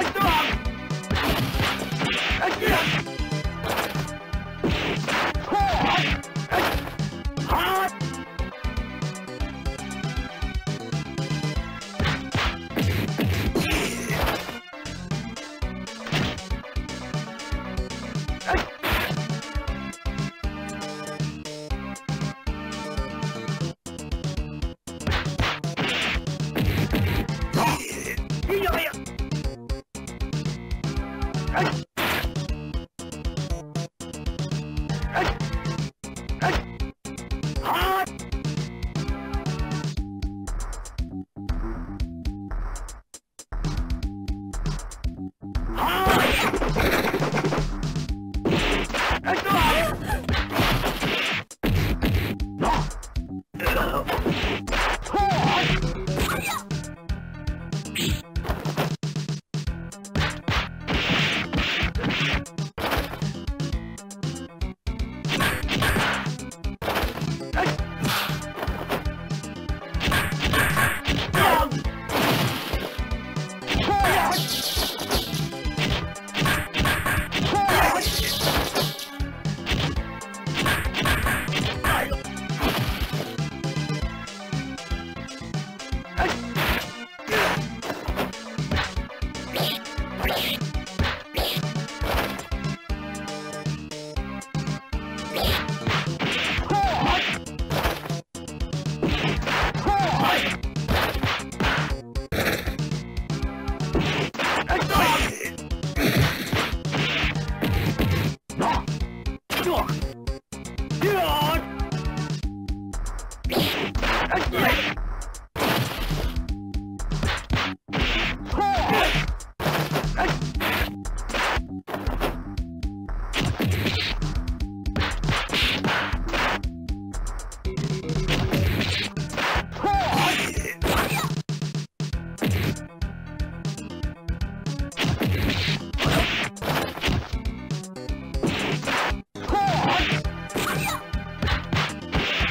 Stop! Yeah!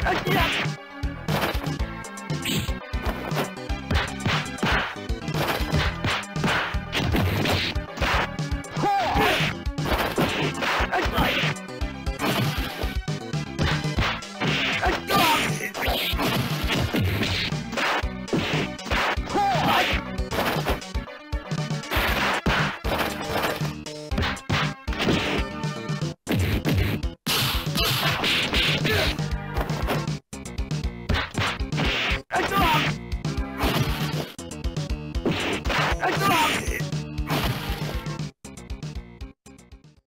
Okay. I saw him!